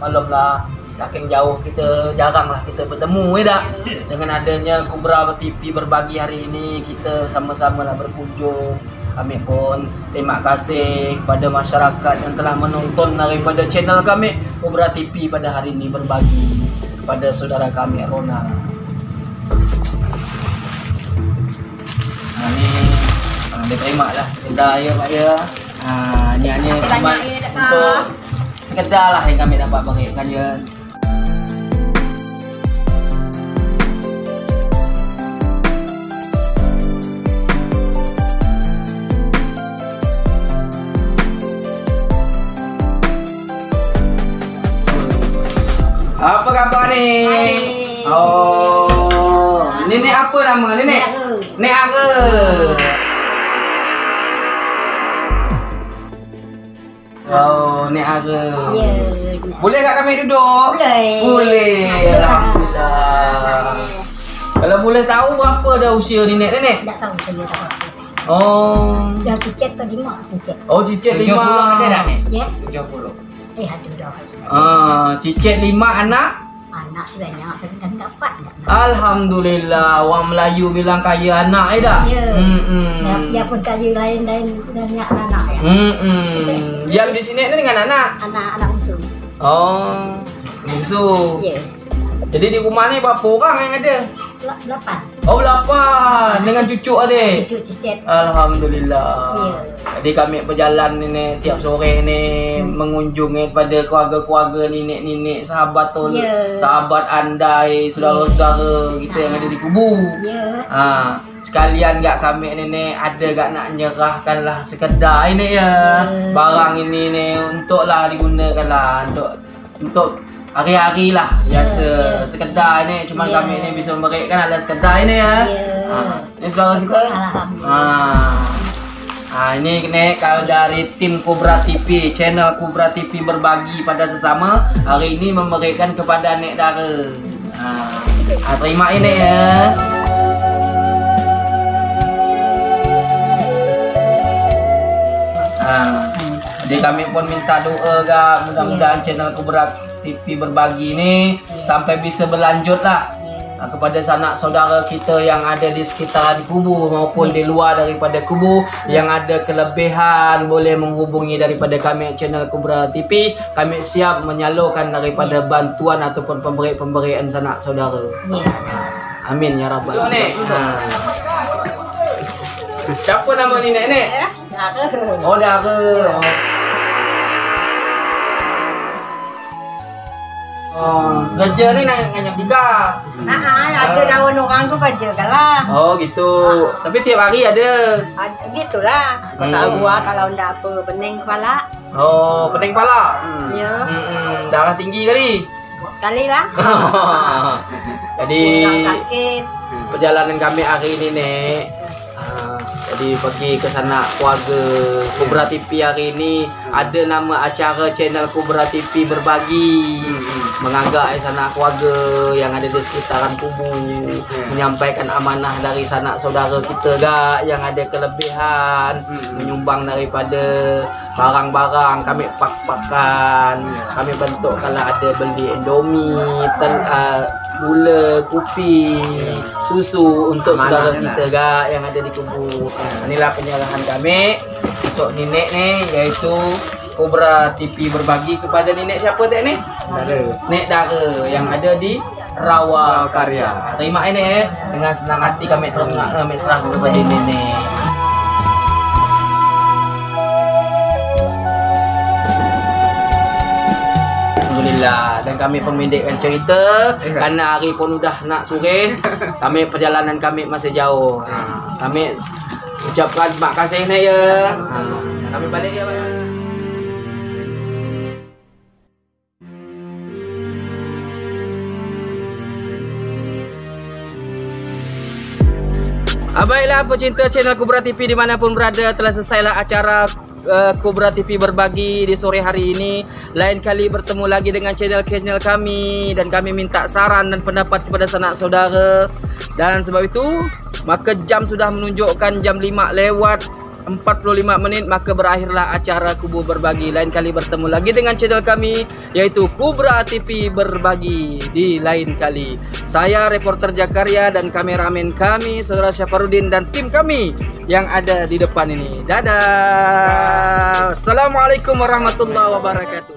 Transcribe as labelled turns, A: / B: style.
A: malam lah. Saking jauh kita jarang lah kita bertemu ya tak? Dengan adanya Kubra TV berbagi hari ini kita sama-sama lah berkunjung. Kami pun terima kasih kepada masyarakat yang telah menonton daripada channel kami Kubra TV pada hari ini berbagi kepada saudara kami Ronald Nah, ni ah, dia terima lah sekedar ya Pak ya. Ha, ni hanya cuma
B: ya,
A: untuk sekedar lah yang kami dapat berikan ya. Apa khabar ni?
B: Baik.
A: Oh, nenek apa nama nenek?
B: Nek Ara.
A: Nek Ara. Oh, Nek Ara.
B: Ya.
A: Boleh tak kami duduk?
B: Boleh.
A: Boleh. Alhamdulillah. Kalau boleh tahu berapa dah usia ni Nek nenek?
B: Tak tahu saya tak tahu.
A: Oh.
B: Dah cicit atau lima cicit.
A: Oh, cicit
C: 70
A: lima.
C: ada dah ni?
B: Ya.
C: 70.
B: Eh ada dah.
A: Ah, cicit lima anak.
B: Anak sebanyak tapi kan dapat tak?
A: Alhamdulillah. Orang Melayu bilang kaya anak eh dah.
B: Ya.
A: Hmm.
B: Dia pun kaya lain lain banyak anak ya.
A: Hmm. Yang di sini ni dengan anak.
B: Anak anak unsur.
A: Oh. Bungsu.
B: Ya.
A: Jadi di rumah ni berapa orang yang ada?
B: Berapa?
A: Oh, berlapan. Dengan cucu adik.
B: Cucu cicit.
A: Alhamdulillah.
B: Ya.
A: Jadi kami berjalan ni, tiap sore ni
B: Hmm.
A: mengunjung eh, kepada keluarga-keluarga nenek-nenek, sahabat tu,
B: Ya.
A: sahabat andai, saudara-saudara kita yang ada di kubu.
B: Ya.
A: Ha, sekalian gak kami ni ada gak nak nyerahkan lah sekedar ini ya.
B: Hmm.
A: Barang ini ni untuk lah digunakan lah untuk untuk hari-hari lah biasa
B: Ya.
A: sekedar ini cuma
B: Ya.
A: kami ni bisa memberikan adalah sekedar ini ya.
B: Ya.
A: Ha, ini saudara kita.
B: Alhamdulillah.
A: Ha. Ha, ini nek kalau dari tim Kubra TV, channel Kubra TV berbagi pada sesama hari ini memberikan kepada Nek Dara. Ha. ha terima ini ya. Ha. Jadi kami pun minta doa gak mudah-mudahan channel Kubra TV berbagi ni sampai bisa berlanjut lah. Uh, kepada sanak saudara kita yang ada di sekitaran kubu maupun di luar daripada kubu yang ada kelebihan boleh menghubungi daripada kami channel Kubra TV kami siap menyalurkan daripada bantuan ataupun pemberi-pemberian sanak saudara.
B: Ya.
A: amin ya rabbal alamin. Ha. siapa nama ni nek? Nek?
B: Ada.
A: oh Dara oh. Oh, kerja ni nak jam 3.
B: Nah, ada kawan orang tu kerja kan lah.
A: Oh gitu. Tapi tiap hari ada.
B: Ada gitulah. Kau tak
A: Hmm.
B: buat kalau ndak apa pening kepala.
A: Oh, pening kepala.
B: Ya.
A: Hmm, darah tinggi kali.
B: Kali lah.
A: Jadi perjalanan kami hari ini nek. Jadi pergi ke sana keluarga Kubra TV hari ini ada nama acara channel Kubra TV berbagi. Mengagak sana keluarga yang ada di sekitaran kubu. Menyampaikan amanah dari sanak saudara kita gak yang ada kelebihan. Menyumbang daripada barang-barang kami pak-pakan. Kami bentuk kalau ada beli indomie tel, uh, gula kopi susu untuk saudara kita gak yang ada di kubu inilah penyerahan kami untuk nenek ni iaitu Cobra TV berbagi kepada nenek siapa tak ni?
C: Dara.
A: Nek Dara yang ada di Rawa
C: Karya.
A: Terima ini eh. Dengan senang hati kami terima kami serah kepada nenek. Alhamdulillah. Dan kami pemendekkan cerita. Kerana hari pun sudah nak sore kami perjalanan kami masih jauh. Ha, kami ucapkan terima kasih nek ya. Ha, kami balik ya Pak. Ah, baiklah pecinta channel Kubra TV dimanapun berada telah selesailah acara uh, Kubra TV berbagi di sore hari ini. Lain kali bertemu lagi dengan channel-channel kami dan kami minta saran dan pendapat kepada sanak saudara. Dan sebab itu maka jam sudah menunjukkan jam 5 lewat 45 menit maka berakhirlah acara Kubu Berbagi. Lain kali bertemu lagi dengan channel kami yaitu Kubra TV Berbagi di lain kali. Saya reporter Jakarta dan kameramen kami Saudara Syafarudin dan tim kami yang ada di depan ini. Dadah. Assalamualaikum warahmatullahi wabarakatuh.